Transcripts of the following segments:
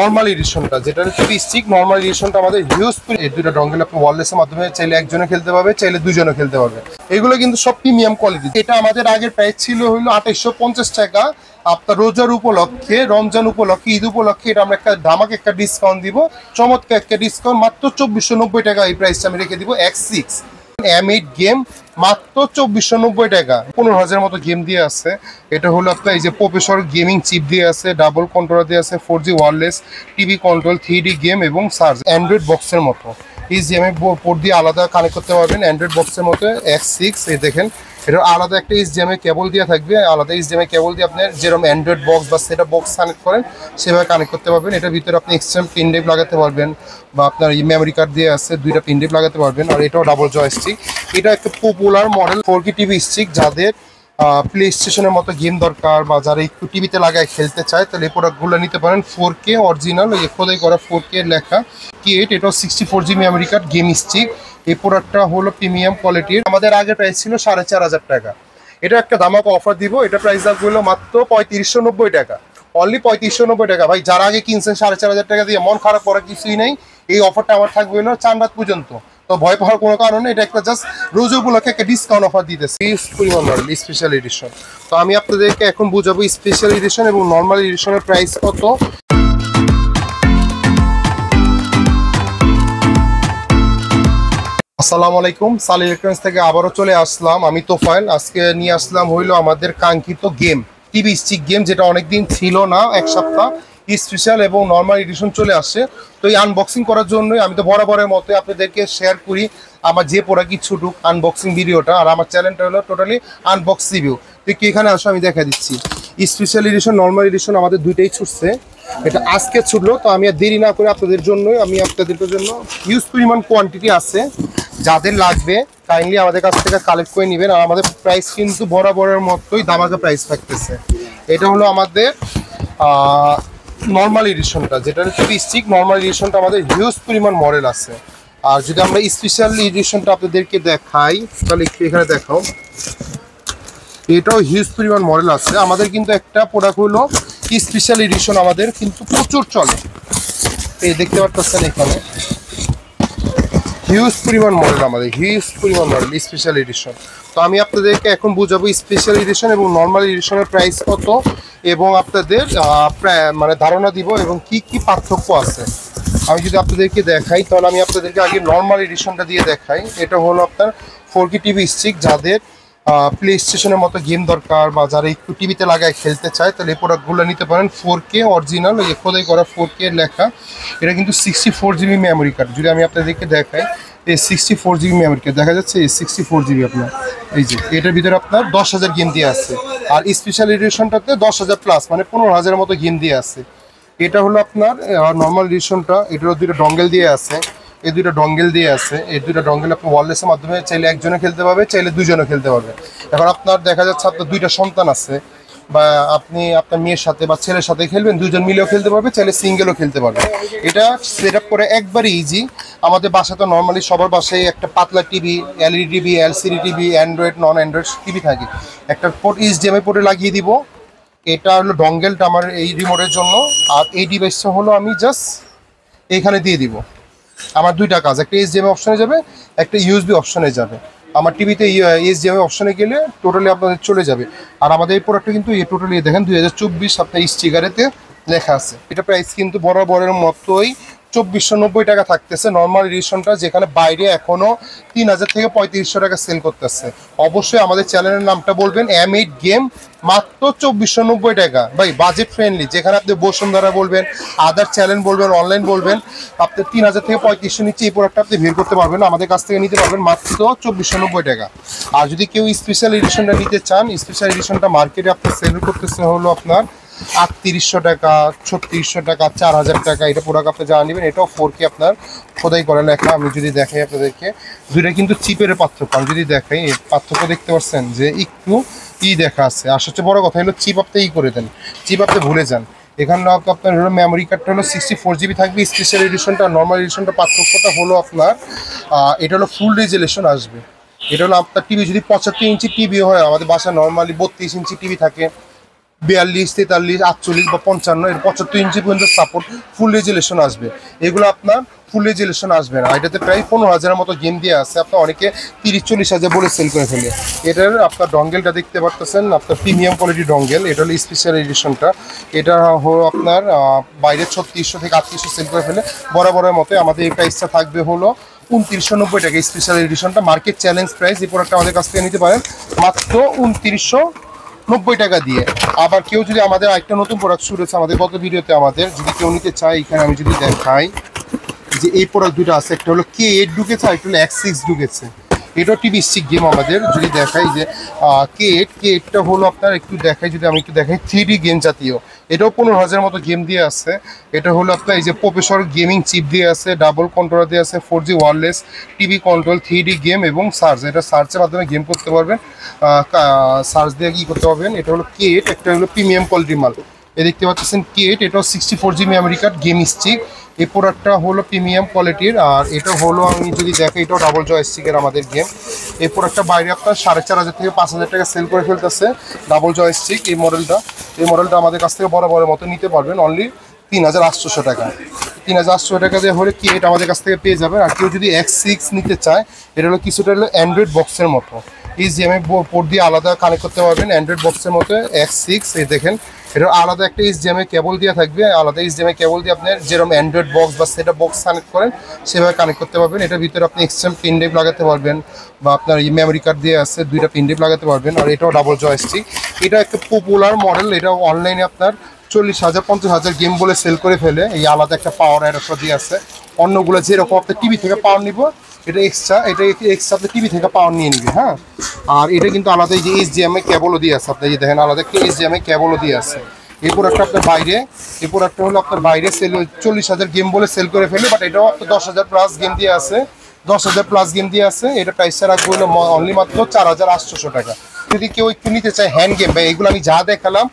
Normal এডিশনটা যেটা হচ্ছে stick normal এডিশনটা আমাদের হিউজ এই দুটো ডঙ্গেল আপনি ওয়ারলেসের মাধ্যমে চাইলে একজনে খেলতে পারবে, চাইলে দুজনে খেলতে পারবে। এগুলো কিন্তু সব প্রিমিয়াম কোয়ালিটি এটা আমাদের আগের প্রাইস ছিল হলো আঠাইশশো টাকা। আপনার রোজার উপলক্ষে, রমজান উপলক্ষে, ঈদ উপলক্ষে এটা আমরা একটা ধামাকে একটা ডিসকাউন্ট দিব। চমৎকার একটা ডিসকাউন্ট মাত্র চব্বিশশো টাকা এই প্রাইসটা আমি রেখে দিব X six M eight game মাত্র চব্বিশশো নব্বই টাকা। পনেরো হাজার মতো গেম দিয়ে আছে। এটা হলো আপনার এই যে প্রফেসর গেমিং চিপ দিয়ে আছে ডাবল কন্ট্রোলার দিয়ে আছে four G wireless TV control three game এবং সার্চ অ্যান্ড্রয়েড বক্সের মতো। এই জিএমএ পোর্ট দিয়ে আলাদা কানেক্ট করতে পারবেন অ্যান্ড্রয়েড বক্সের মতো এক্স সিক্স এই দেখেন। এটা আলাদা একটা এইচডিএমআই কেবল দিয়ে থাকবে, আলাদা এইচডিএমআই কেবল দিয়ে আপনি যেরকম অ্যান্ড্রয়েড বক্স বা সেটা বক্স কানেক্ট করেন, সেভাবে কানেক্ট করতে পারবেন। এটার ভিতরে আপনি এক্সট্রা পিন ড্রাইভ লাগাতে পারবেন, বা আপনার মেমোরি কার্ড দিয়ে আছে, দুইটা পিন ড্রাইভ লাগাতে পারবেন, আর এটাও ডাবল জয় জয়স্টিক এটা একটা popular model four TV stick যাদের প্লে স্টেশনের মতো গেম দরকার বা যারা একটু টিভিতে লাগায় খেলতে চায়, তাহলে এই প্রোডাক্টগুলো নিতে পারেন। ফোর কে অরিজিনাল ওই খোদাই করা ফোর কে লেখা। কি এইট এটাও সিক্সটি ফোর জিবি আমেরিকার গেম স্টিক এই প্রোডাক্টটা হলো প্রিমিয়াম কোয়ালিটির আমাদের আগে প্রাইস ছিল সাড়ে চার হাজার টাকা। এটা একটা দামাকে অফার দিব। এটা প্রাইস দাম হলো মাত্র পঁয়ত্রিশশো নব্বই টাকা। অনলি পঁয়ত্রিশশো নব্বই টাকা। ভাই, যারা আগে কিনছেন সাড়ে চার হাজার টাকা দিয়ে, মন খারাপ করার কিছুই নেই। এই অফারটা আমার থাকবে হলো চান রাত পর্যন্ত। তো ভয় পাওয়ার কোনো কারণে এটা একটা জাস্ট রোজ উপলক্ষে একটা ডিসকাউন্ট অফার দিতেছে। পরিমাণ মডেল স্পেশাল এডিশন তো আমি আপনাদেরকে এখন বুঝাবো স্পেশাল এডিশন এবং নর্মাল এডিশনের প্রাইস কত। আসসালামু আলাইকুম সালি ইলেকট্রনিক্স থেকে আবারও চলে আসলাম। আমি তোফাইল আজকে নিয়ে আসলাম হইল আমাদের কাঙ্ক্ষিত গেম টিভি স্টিক গেম যেটা অনেকদিন ছিল না, এক সপ্তাহ। স্পেশাল এবং নর্মাল এডিশন চলে আসছে। তো এই আনবক্সিং করার জন্যই আমি তো বরাবরের মতো আপনাদেরকে শেয়ার করি আমার যে পড়া কি ছুটুক আনবক্সিং ভিডিওটা আর আমার চ্যানেলটা হলো টোটালি আনবক্স রিভিউ তো কি এখানে আসো, আমি দেখা দিচ্ছি। স্পেশাল এডিশন নর্মাল এডিশন আমাদের দুইটাই ছুটছে। এটা আজকে ছুটলো, তো আমি আর দেরি না করে আপনাদের জন্যই, আমি আপনাদের জন্য হিউজ পরিমাণ কোয়ান্টিটি আছে। যাদের লাগবে কাইন্ডলি আমাদের কাছ থেকে কালেক্ট করে নেবেন। আর আমাদের প্রাইস কিন্তু বরাবরের মতোই দামাকা প্রাইস থাকতেছে। এটা হলো আমাদের নর্মাল এডিশনটা যেটা হচ্ছে স্টিক নর্মাল এডিশনটা আমাদের হিউজ পরিমাণ মডেল আছে। আর যদি আমরা স্পেশাল এডিশনটা আপনাদেরকে দেখাই, তাহলে একটু এখানে দেখাও। এটাও হিউজ পরিমাণ মডেল আছে। আমাদের কিন্তু একটা প্রোডাক্ট হলো স্পেশাল এডিশন আমাদের কিন্তু প্রচুর চলে। এই দেখতে পারতেছেন এখানে। হিউজ পরিমাণ মডেল আমাদের হিউজ পরিমাণ মডেল স্পেশাল এডিশন তো আমি আপনাদেরকে এখন বুঝাবো স্পেশাল এডিশন এবং নর্মাল এডিশনের প্রাইস কত এবং আপনাদের মানে ধারণা দিব এবং কি কি পার্থক্য আছে। আমি যদি আপনাদেরকে দেখাই, তাহলে আমি আপনাদেরকে আগে নর্মাল এডিশনটা দিয়ে দেখাই। এটা হলো আপনার ফোর টিভি স্টিক যাদের প্লে স্টেশনের মতো গেম দরকার বা যারা একটু টিভিতে লাগায় খেলতে চায়, তাহলে এই প্রোডাক্টগুলো নিতে পারেন। ফোর কে অরিজিনাল ওই খোদাই করা ফোর কে লেখা। এটা কিন্তু sixty four GB memory card যদি আমি আপনাদেরকে দেখাই, এই sixty four GB memory card দেখা যাচ্ছে এই সিক্সটি ফোর জিবি আপনার। এই যে, এটার ভিতরে আপনার দশ হাজার গেম দিয়ে আছে। আর স্পেশাল এডিশনটাতে দশ হাজার প্লাস মানে পনেরো হাজারের মতো গেম দিয়ে আছে। এটা হলো আপনার নর্মাল এডিশনটা এটারও দুটো ডঙ্গেল দিয়ে আছে। এই দুটো ডঙ্গেল দিয়ে আছে। এই দুটো ডঙ্গেল আপনি ওয়ারলেসের মাধ্যমে চাইলে একজনে খেলতে পারবে, চাইলে দুজনে খেলতে পারবে। এখন আপনার দেখা যাচ্ছে আপনার দুইটা সন্তান আছে, বা আপনি আপনার মেয়ের সাথে বা ছেলের সাথে খেলবেন দুজন মিলেও খেলতে পারবে, চাইলে সিঙ্গেলও খেলতে পারবে। এটা সেট আপ করে একবারে ইজি আমাদের বাসা তো নর্মালি সবার বাসায় একটা পাতলা TV LED TV LCD TV android non android TV থাকে। একটা পোর্ট এইচডিএমআই পোর্টে লাগিয়ে দিব। এটা হলো ডঙ্গেলটা আমার এই রিমোটের জন্য। আর এই ডিভাইসটা হলো আমি জাস্ট এখানে দিয়ে দিব। আমার দুইটা কাজ, একটা এইচডিএমআই অপশনে যাবে, একটা ইউএসবি অপশনে যাবে। আমার টিভিতে এইচডিএমআই অপশনে গেলে টোটালি আপনাদের চলে যাবে। আর আমাদের এই প্রোডাক্টটা কিন্তু টোটালি দেখেন, দুই হাজার চব্বিশ আপনার স্টিকারেতে লেখা আছে। এটা প্রাইস কিন্তু বরাবরের মতোই চব্বিশশো নব্বই টাকা থাকতেছে নর্মাল এডিশনটা যেখানে বাইরে এখনও তিন হাজার থেকে পঁয়ত্রিশশো টাকা সেল করতেছে। অবশ্যই আমাদের চ্যানেলের নামটা বলবেন এম এইট গেম মাত্র চব্বিশশো নব্বই টাকা। ভাই বাজেট ফ্রেন্ডলি যেখানে আপনি বসুন্ধরা বলবেন আদার চ্যানেল বলবেন অনলাইন বলবেন, আপনি তিন হাজার থেকে পঁয়ত্রিশশো নিচে এই প্রোডাক্টটা আপনি ভিড় করতে পারবেন। আমাদের কাছ থেকে নিতে পারবেন মাত্র চব্বিশশো নব্বই টাকা। আর যদি কেউ স্পেশাল এডিশনটা নিতে চান স্পেশাল এডিশনটা মার্কেটে আপনি সেল করতেছে হলো আপনার আটত্রিশশো টাকা, ছত্রিশশো টাকা চার হাজার টাকা, এটা প্রোডাক্ট আপনি জানা নেবেন, এটাও ফোর কে আপনার খোদাই করে লেখা। আমি যদি দেখাই আপনাদেরকে, দুইটা কিন্তু চিপের পার্থক্য। আমি যদি দেখাই পার্থক্য দেখতে পাচ্ছেন যে একটু ই দেখা আছে। আর সবচেয়ে বড় কথা হলো চিপ আপনি ই করে দেন। চিপ আপনি ভুলে যান। এখানে আপনার হলো মেমোরি কার্ডটা হলো সিক্সটি ফোর জিবি থাকবে স্পেশাল এডিশনটা নর্মাল এডিশনটা পার্থক্যটা হলো আপনার এটা হলো ফুল রেজুলেশন আসবে। এটা হলো আপনার টিভি যদি পঁচাত্তর ইঞ্চি টিভি হয়, আমাদের বাসায় নর্মালি বত্রিশ ইঞ্চি টিভি থাকে। বিয়াল্লিশ, তেতাল্লিশ, আটচল্লিশ বা পঞ্চান্ন, এর পঁচাত্তর ইঞ্চি পর্যন্ত সাপোর্ট ফুল রেজুলেশন আসবে। এগুলো আপনার ফুল রেজুলেশন আসবে না। এটাতে প্রায় পনেরো হাজারের মতো গেম দিয়ে আছে। আপনার অনেকে তিরিশ, চল্লিশ হাজার বলে সেল করে ফেলে। এটার আপনার ডঙ্গেলটা দেখতে পারতেছেন, আপনার প্রিমিয়াম কোয়ালিটি ডঙ্গেল এটা হলো স্পেশাল এডিশনটা এটা হলো আপনার বাইরে ছত্রিশশো থেকে আটত্রিশশো সেল করে ফেলে। বরাবরের মতো আমাদের এই প্রাইসটা থাকবে হলো উনত্রিশশো নব্বই টাকা। স্পেশাল এডিশনটা মার্কেট চ্যালেঞ্জ প্রাইস এই প্রোডাক্টটা আমাদের কাছ থেকে নিতে পারেন। মাত্র উনত্রিশশো নব্বই টাকা দিয়ে। আবার কেউ যদি আমাদের আরেকটা নতুন প্রোডাক্ট শুরু হয়েছে আমাদের গত ভিডিওতে আমাদের, যদি কেউ নিতে চায়, এখানে আমি যদি দেখাই যে এই প্রোডাক্ট দুটো আছে। একটা হলো কে এইট ঢুকেছে, আর একটা হলো এক্স সিক্স ঢুকেছে। এটাও টিভি স্টিক গেম আমাদের, যদি দেখাই যে কেট এইট কে এইটটা হলো আপনার একটু দেখাই, যদি আমি একটু দেখাই থ্রি গেম জাতীয়। এটাও পনেরো হাজার মতো গেম দিয়ে আছে। এটা হলো আপনার এই যে প্রফেসর গেমিং চিপ দিয়ে আছে ডাবল কন্ট্রোলার দিয়ে আছে four G wireless TV control three game এবং সার্চ এটা সার্চের মাধ্যমে গেম করতে পারবেন। সার্চ দিয়ে কী করতে পারবেন? এটা হলো কেট একটা হলো প্রিমিয়াম কোয়ালিটি মাল। এ দেখতে পাচ্ছেন কেট এটাও সিক্সটি ফোর জিবি আমেরিকার গেম স্টিক এই প্রোডাক্টটা হলো প্রিমিয়াম কোয়ালিটির আর এটা হলো আমি যদি দেখো, এটাও ডাবল জয়স্টিকের আমাদের গেম এই প্রোডাক্টটা বাইরে আপনার সাড়ে চার হাজার থেকে পাঁচ হাজার টাকা সেল করে ফেলতেছে ডাবল জয়স্টিক এই মডেলটা এই মডেলটা আমাদের কাছ থেকে বরাবরের মতো নিতে পারবেন অনলি তিন হাজার আটশোশো টাকা। তিন হাজার আটশো টাকা দিয়ে হলে কি এটা আমাদের কাছ থেকে পেয়ে যাবেন, আর কেউ যদি এক্স সিক্স নিতে চায়, এটা হলো কিছুটা হলো অ্যান্ড্রয়েড বক্সের মতো। এই জিএমএ পোর্ট দিয়ে আলাদা কানেক্ট করতে পারবেন অ্যান্ড্রয়েড বক্সের মতো এক্স সিক্স এই দেখেন। এটা আলাদা একটা এইচডিএমআই কেবল দিয়ে থাকবে, আলাদা এইচডিএমআই কেবল দিয়ে আপনি যেরকম অ্যান্ড্রয়েড বক্স বা সেটা বক্স কানেক্ট করেন, সেভাবে কানেক্ট করতে পারবেন। এটার ভিতরে আপনি এক্সট্রাম পিন ড্রাইভ লাগাতে পারবেন বা আপনার এই মেমোরি কার্ড দিয়ে আছে দুইটা পিন ড্রাইভ লাগাতে পারবেন, আর এটাও ডাবল জয়স্টিক এটা একটা পপুলার মডেল এটা অনলাইনে আপনার চল্লিশ হাজার, পঞ্চাশ হাজার গেম বলে সেল করে ফেলে। এই আলাদা একটা পাওয়ার অ্যাডাপ্টার দিয়ে আছে। অন্যগুলো যেরকম আপনার টিভি থেকে পাওয়ার নিব এটা এক্সট্রা এটা এক্সট্রা আপনি টিভি থেকে পাওয়ার নিয়ে নিবে হ্যাঁ? আর এটা কিন্তু আলাদা এই যে এইচডিএমআই কেবলও দিয়ে আছে, আপনি যে দেখেন আলাদা একটা এইচডিএমআই কেবলও দিয়ে আছে। এই প্রোডাক্টটা আপনার বাইরে, এই প্রোডাক্টটা হলো আপনার বাইরে সেল চল্লিশ হাজার গেম বলে সেল করে ফেলে বাট এটাও আপনার দশ হাজার প্লাস গেম দিয়ে আছে। দশ হাজার প্লাস গেম দিয়ে আছে, এটা প্রাইসটা রাখব হলো অনলি মাত্র চার হাজার আটশোশো টাকা। যদি কেউ একটু নিতে চায় হ্যান্ড গেম বা এগুলো আমি যা দেখালাম,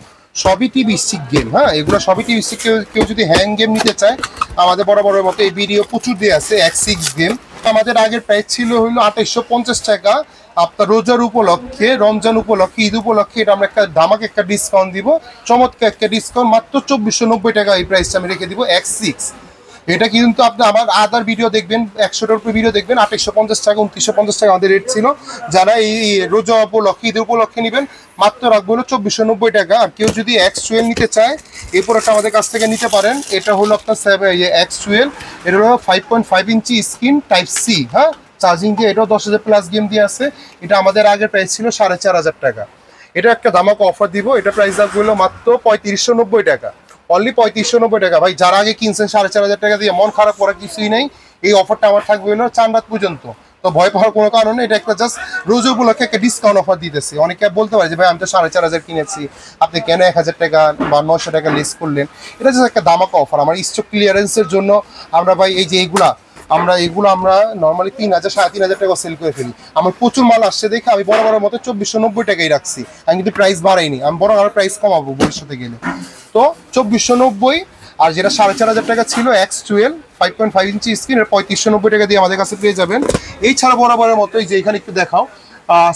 সবই টিভি স্টিক গেম হ্যাঁ? এগুলো সবই টিভি স্টিক কেউ কেউ যদি হ্যান্ড গেম নিতে চায়, আমাদের বরাবরের মতো এই ভিডিও প্রচুর দিয়ে আছে এক সিক্স গেম আমাদের আগের প্রাইস ছিল হলো আঠাইশশো পঞ্চাশ টাকা। আপনার রোজার উপলক্ষে, রমজান উপলক্ষে, ঈদ উপলক্ষে এটা আমরা একটা ধামাকে একটা ডিসকাউন্ট দিব। চমৎকার একটা ডিসকাউন্ট মাত্র চব্বিশশো নব্বই টাকা এই প্রাইসটা আমি রেখে দিব এক্স সিক্স এটা কিন্তু আপনি আমার আদার ভিডিও দেখবেন, একশোটার উপরে ভিডিও দেখবেন আঠাইশশো পঞ্চাশ টাকা, উনত্রিশশো পঞ্চাশ টাকা আমাদের রেট ছিল। যারা এই রোজা উপলক্ষে, ঈদের উপলক্ষে নেবেন, মাত্র রাখব হলো চব্বিশশো নব্বই টাকা। আর কেউ যদি এক্স টুয়েলভ নিতে চায়, এই প্রোডাক্ট আমাদের কাছ থেকে নিতে পারেন। এটা হলো আপনার এক্স টুয়েলভ এটা হলো five point five inch screen type C হ্যাঁ? চার্জিং দিয়ে, এটাও দশ হাজার প্লাস গেম দিয়ে আছে। এটা আমাদের আগের প্রাইস ছিল সাড়ে চার হাজার টাকা। এটা একটা দামাকে অফার দিব। এটা প্রাইস রাখব হলো মাত্র পঁয়ত্রিশশো নব্বই টাকা। অনলি পঁয়ত্রিশশো নব্বই টাকা। ভাই, যারা আগে কিনছেন সাড়ে চার হাজার টাকা দিয়ে, মন খারাপ করার কিছুই নেই। এই অফারটা আমার থাকবে না রাত পর্যন্ত। তো ভয় পাওয়ার কোনো কারণ নেই। এটা একটা জাস্ট রোজ উপলক্ষে একটা ডিসকাউন্ট অফার দিতেছি। অনেকে বলতে পারে যে, ভাই, আমি তো সাড়ে চার হাজার কিনেছি। আপনি কেন এক হাজার টাকা বা নশো টাকা লেস করলেন? এটা জাস্ট একটা দামাকা অফার আমার স্টক ক্লিয়ারেন্সের জন্য আমরা, ভাই, এই যে এইগুলা আমরা এগুলো আমরা নর্মালি তিন হাজার, সাড়ে তিন হাজার টাকা সেল করে ফেলি। আমার প্রচুর মাল আসছে দেখে আমি বড় বড় মতো চব্বিশশো নব্বই টাকাই রাখছি। আমি কিন্তু প্রাইস বাড়াইনি, আমি বড় আরও প্রাইস কমাবো ভবিষ্যতে গেলে। তো চব্বিশশো নব্বই আর যেটা সাড়ে চার হাজার টাকা ছিল X twelve five point five inch screen পঁয়ত্রিশশো নব্বই টাকা দিয়ে আমাদের কাছে পেয়ে যাবেন। এই ছাড়া বরাবরের মতোই যে এখানে একটু দেখাও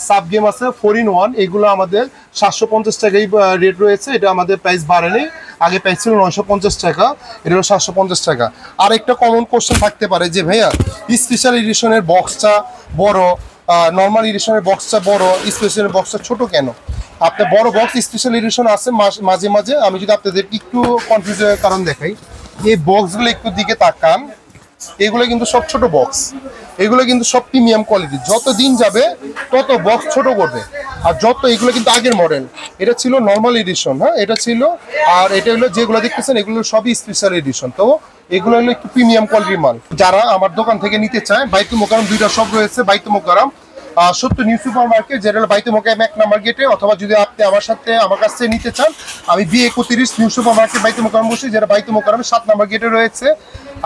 সাব গেম আছে ফোর ইন ওয়ান এগুলো আমাদের সাতশো পঞ্চাশ টাকাই রেট রয়েছে। এটা আমাদের প্রাইস বাড়েনি। আগে প্রাইস ছিল নয়শো পঞ্চাশ টাকা, এটা হলো সাতশো পঞ্চাশ টাকা। আর একটা কমন কোশ্চেন থাকতে পারে যে, ভাইয়া স্পেশাল এডিশনের বক্সটা বড় নর্মাল এডিশনের বক্সটা বড় স্পেশাল বক্সটা ছোট কেন? আপনার বড় বক্স স্পেশাল এডিশন আছে, মাঝে মাঝে আমি যদি আপনাদের একটু কনফিউজের কারণ দেখাই। এই বক্সগুলো একটু দিকে তাকান। এগুলো কিন্তু সব ছোট বক্স এগুলো কিন্তু সব প্রিমিয়াম কোয়ালিটি যত দিন যাবে, তত বক্স ছোট করবে। আর যত, এগুলো কিন্তু আগের মডেল এটা ছিল নর্মাল এডিশন হ্যাঁ? এটা ছিল, আর এটা হলো যেগুলো দেখতেছেন, এগুলো সবই স্পেশাল এডিশন তো এগুলো হলো একটু প্রিমিয়াম কোয়ালিটির মাল। যারা আমার দোকান থেকে নিতে চায় বাইতু মোকারাম দুইটা সব রয়েছে বাইতু মোকারম সত্য নিউ সুপার মার্কেট যেটা বাইতে মোকাম এক নাম্বার গেটে, অথবা যদি আপনি আমার সাথে, আমার কাছ থেকে নিতে চান, আমি বি একত্রিশ নিউ সুপার মার্কেট বাইতে মোকাম বসি, যেটা বাইতে মোকারমে সাত নাম্বার গেটে রয়েছে।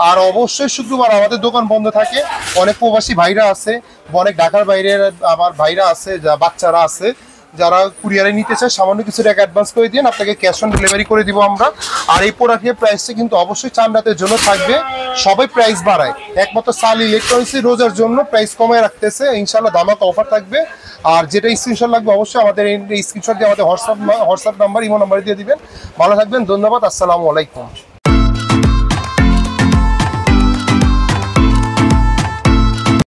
আর অবশ্যই শুক্রবার আমাদের দোকান বন্ধ থাকে। অনেক প্রবাসী ভাইরা আছে, অনেক ঢাকার বাইরের আমার ভাইরা আছে, যা বাচ্চারা আছে। যারা কুরিয়ারে নিতে চায়, সামান্য কিছু টাকা অ্যাডভান্স করে দিন, আপনাকে ক্যাশ অন ডেলিভারি করে দিব আমরা। আর এই প্রোডাক্টের প্রাইসটা কিন্তু অবশ্যই চান্দাতের জন্য থাকবে। সবাই প্রাইস বাড়ায়। একমাত্র সাল ইলেকট্রনিক্সই রোজার জন্য প্রাইস কমায় রাখতেছে। ইনশাল্লাহ দামাক অফার থাকবে। আর যেটা স্ক্রিনশট লাগবে অবশ্যই আমাদের এই স্ক্রিনশট দিয়ে আমাদের WhatsApp WhatsApp number imo number দিয়ে দিবেন। ভালো থাকবেন, ধন্যবাদ, আসসালামু আলাইকুম।